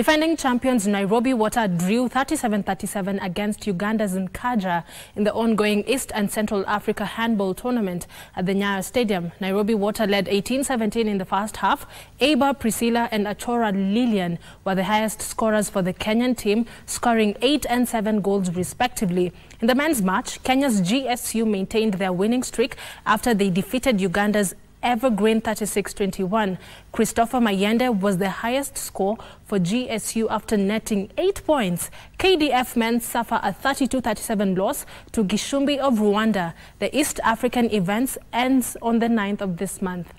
Defending champions Nairobi Water drew 37-37 against Uganda's Nkajja in the ongoing East and Central Africa Handball Tournament at the Nyayo Stadium. Nairobi Water led 18-17 in the first half. Aba, Priscilla and Achora Lillian were the highest scorers for the Kenyan team, scoring 8 and 7 goals respectively. In the men's match, Kenya's GSU maintained their winning streak after they defeated Uganda's Evergreen 36-21. Christopher Mayende was the highest score for GSU after netting 8 points. KDF men suffer a 32-37 loss to Gicumbi of Rwanda. The East African events ends on the 9th of this month.